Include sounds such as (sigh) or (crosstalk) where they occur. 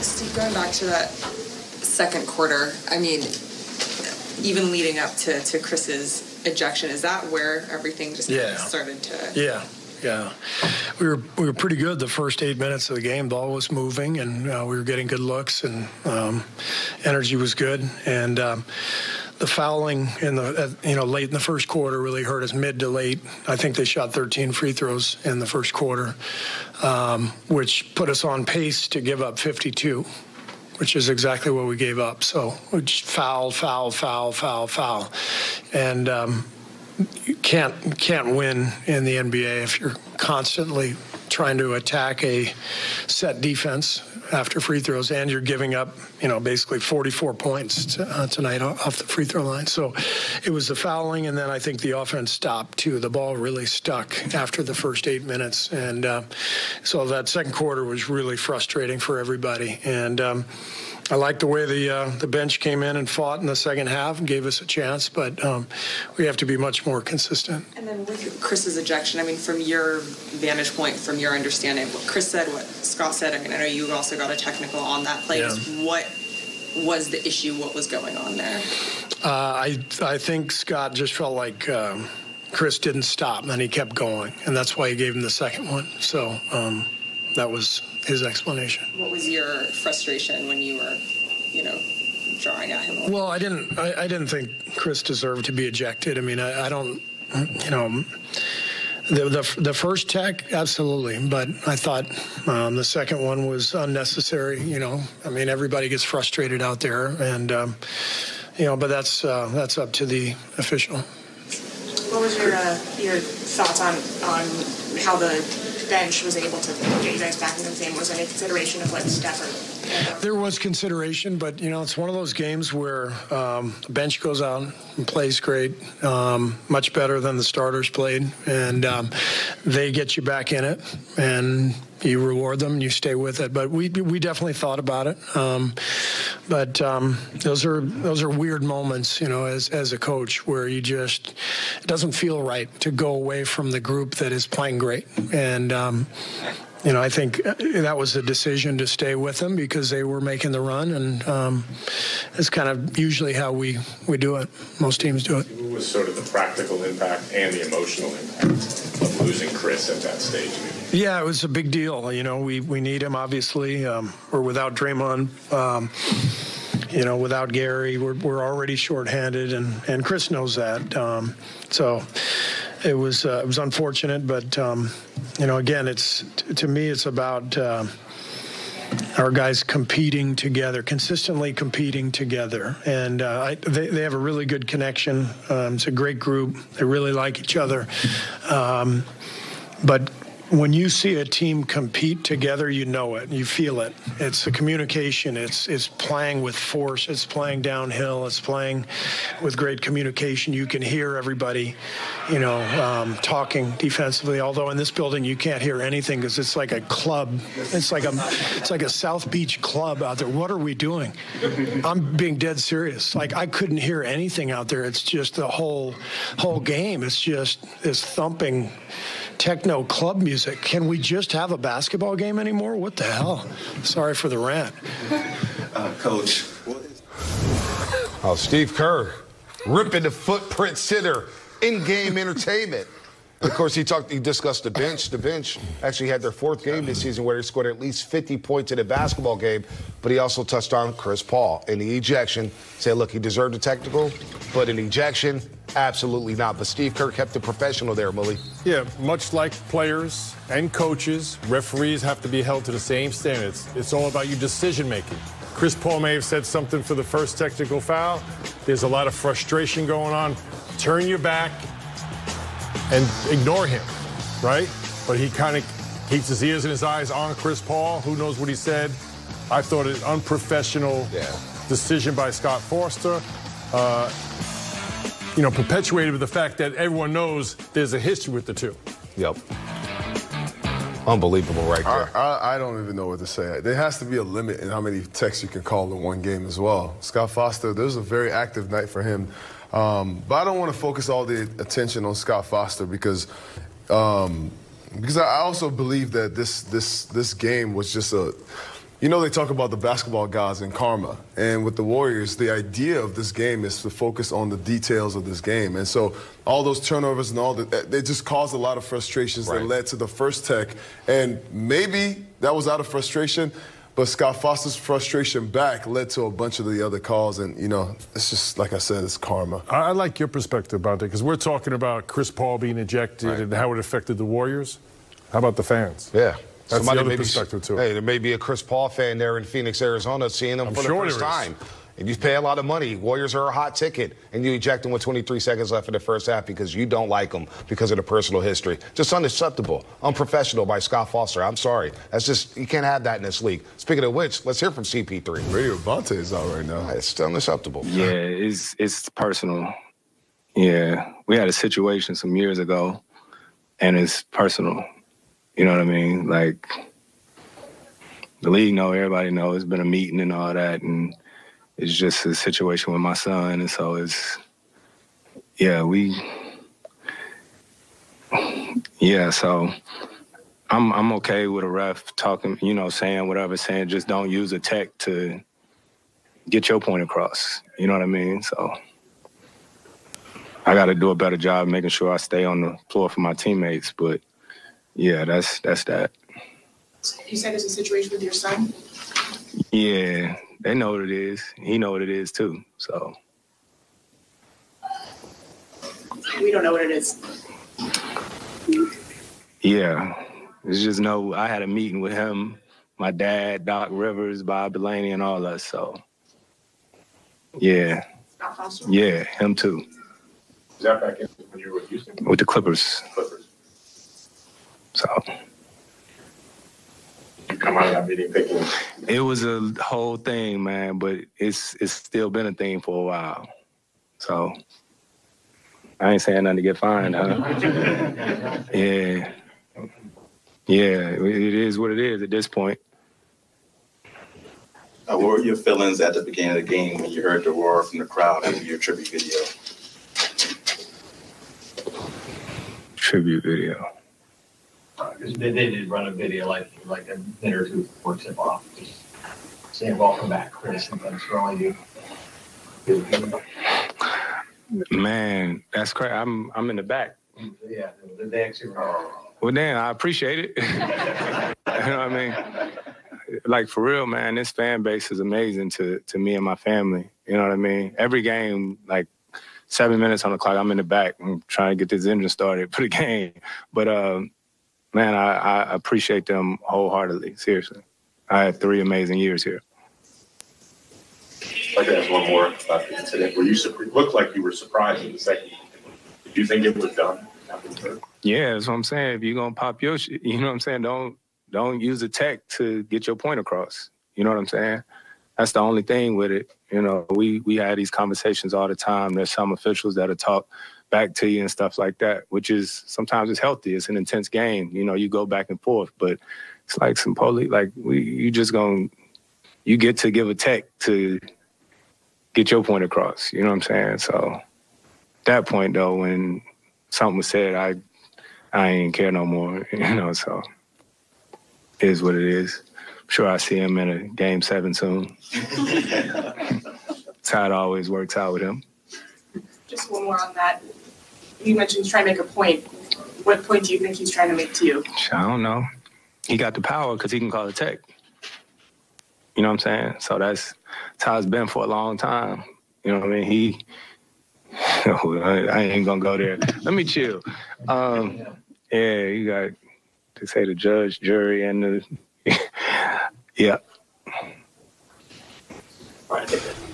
Steve, going back to that second quarter, I mean, even leading up to, to Chris's ejection, is that where everything just kind Yeah. of started to? Yeah, yeah. We were we were pretty good the first eight minutes of the game. Ball was moving, and uh, we were getting good looks, and um, energy was good. And um, the fouling in the uh, you know late in the first quarter really hurt us. Mid to late, I think they shot 13 free throws in the first quarter, um, which put us on pace to give up 52 which is exactly what we gave up. So we just foul, foul, foul, foul, foul, and um, you can't can't win in the NBA if you're constantly trying to attack a set defense after free throws, and you're giving up, you know, basically 44 points uh, tonight off the free throw line. So it was the fouling, and then I think the offense stopped too. The ball really stuck after the first eight minutes, and uh, so that second quarter was really frustrating for everybody. And um, I like the way the uh, the bench came in and fought in the second half and gave us a chance, but um, we have to be much more consistent. And then with Chris's ejection, I mean, from your vantage point, from your understanding, what Chris said, what Scott said, I mean, I know you also got a technical on that play. Yeah. What was the issue? What was going on there? Uh, I I think Scott just felt like um, Chris didn't stop, and then he kept going, and that's why he gave him the second one. So um, that was his explanation. What was your frustration when you were, you know, drawing at him? Well, I didn't. I, I didn't think Chris deserved to be ejected. I mean, I, I don't. You know, the, the the first tech, absolutely, but I thought um, the second one was unnecessary. You know, I mean, everybody gets frustrated out there, and um, you know, but that's uh, that's up to the official. What was your uh, your thoughts on on how the bench was able to get you guys back into the? Was any consideration of what Steph or? There was consideration, but you know, it's one of those games where um, the bench goes out and plays great, um, much better than the starters played, and um, they get you back in it, and you reward them, you stay with it. But we we definitely thought about it, um, but um, those are those are weird moments, you know, as as a coach, where you just it doesn't feel right to go away from the group that is playing great, and um, you know, I think uh, that was a decision to stay with them because they were making the run, and um, it's kind of usually how we, we do it. Most teams do it. What was sort of the practical impact and the emotional impact of losing Chris at that stage? Yeah, it was a big deal. You know, we, we need him, obviously. Um, we're without Draymond. Um, you know, without Gary, we're, we're already shorthanded, and, and Chris knows that. Um, so it was uh, it was unfortunate, but um, you know, again, it's to me, it's about uh, our guys competing together, consistently competing together, and uh, I, they they have a really good connection. Um, it's a great group. They really like each other, um, but when you see a team compete together, you know it, you feel it. It's the communication. It's it's playing with force. It's playing downhill. It's playing with great communication. You can hear everybody, you know, um, talking defensively. Although in this building you can't hear anything because it's like a club. It's like a it's like a South Beach club out there. What are we doing? I'm being dead serious. Like I couldn't hear anything out there. It's just the whole whole game. It's just this thumping techno club music. Can we just have a basketball game anymore? What the hell? Sorry for the rant. Uh, Coach, Oh, Steve Kerr ripping the Footprint Center in game entertainment. Of course, he talked. He discussed the bench. The bench actually had their fourth game this season where they scored at least 50 points in a basketball game. But he also touched on Chris Paul and the ejection. Said, look, he deserved a technical, but an ejection, absolutely not. But Steve Kerr kept it professional there, Millie. Yeah, much like players and coaches, referees have to be held to the same standards. It's all about your decision making. Chris Paul may have said something for the first technical foul. There's a lot of frustration going on. Turn your back and ignore him, right? But he kind of keeps his ears and his eyes on Chris Paul. Who knows what he said? I thought it unprofessional decision by Scott Foster. Uh, you know, perpetuated with the fact that everyone knows there's a history with the two. Yep. Unbelievable right there. I, I, I don't even know what to say. There has to be a limit in how many texts you can call in one game as well. Scott Foster, there's a very active night for him. Um, but I don't want to focus all the attention on Scott Foster because um, because I also believe that this this this game was just a you know, they talk about the basketball gods and karma. And with the Warriors, the idea of this game is to focus on the details of this game. And so all those turnovers and all that, eh, they just caused a lot of frustrations Right. that led to the first tech. And maybe that was out of frustration, but Scott Foster's frustration back led to a bunch of the other calls. And, you know, it's just, like I said, it's karma. I, I like your perspective about that because we're talking about Chris Paul being ejected Right. and how it affected the Warriors. How about the fans? Yeah. That's Somebody the other perspective too. Hey, there may be a Chris Paul fan there in Phoenix, Arizona, seeing him I'm for sure the first time. And you pay a lot of money. Warriors are a hot ticket, and you eject them with 23 seconds left in the first half because you don't like them because of the personal history. Just unacceptable, unprofessional by Scott Foster. I'm sorry. That's just you can't have that in this league. Speaking of which, let's hear from CP3. Radio Bonte is out right now. It's unacceptable. Yeah, it's it's personal. Yeah, we had a situation some years ago, and it's personal. You know what I mean? Like the league know, everybody know. It's been a meeting and all that, and it's just a situation with my son, and so it's yeah, we yeah, so. I'm I'm okay with a ref talking, you know, saying whatever, saying just don't use a tech to get your point across. You know what I mean? So I got to do a better job making sure I stay on the floor for my teammates. But yeah, that's that's that. You said it's a situation with your son. Yeah, they know what it is. He know what it is too. So We don't know what it is. yeah, it's just know I had a meeting with him, my dad, Doc Rivers, Bob Delaney, and all us. So yeah, yeah, him too Is that back in when you were with Houston? with the Clippers. Clippers? So You come out of that meeting thinking, it was a whole thing, man. But it's it's still been a thing for a while. So I ain't saying nothing to get fined, huh? (laughs) yeah. Yeah, it is what it is at this point. Uh, what were your feelings at the beginning of the game when you heard the roar from the crowd after your tribute video? Tribute video. Because they, they did run a video like like a minute or two before tip off, just saying welcome back, Chris, and thanks for all you. Man, that's crazy. I'm I'm in the back. Yeah, they- actually were. Well, damn, I appreciate it. (laughs) you know what I mean? Like for real, man, this fan base is amazing to to me and my family. You know what I mean? Every game, like seven minutes on the clock, I'm in the back. I'm trying to get this engine started for the (laughs) game. But um, man, I, I appreciate them wholeheartedly. Seriously, I had three amazing years here. I'd like to ask one more about the incident. Were you, looked like you were surprised in the second. Did you think it was done after the third? Yeah, that's what I'm saying. If you're gonna pop your shit, you know what I'm saying? Don't don't use the tech to get your point across. You know what I'm saying? That's the only thing with it. You know, we we had these conversations all the time. There's some officials that'll talk back to you and stuff like that, which is sometimes it's healthy. It's an intense game. You know, you go back and forth, but it's like some police. Like we, you just gonna you get to give a tech to get your point across. You know what I'm saying? So that point though, when something was said, I I ain't care no more, (laughs) you know, so is what it is. I'm sure I see him in a game seven soon. (laughs) That's how it always works out with him. Just one more on that. You mentioned he's trying to make a point. What point do you think he's trying to make to you? I don't know. He got the power because he can call a tech. You know what I'm saying? So that's, that's how it's been for a long time. You know what I mean? He, (laughs) I ain't gonna go there. Let me chill. Um, yeah, you got to say the judge, jury, and the, (laughs) yeah. All right,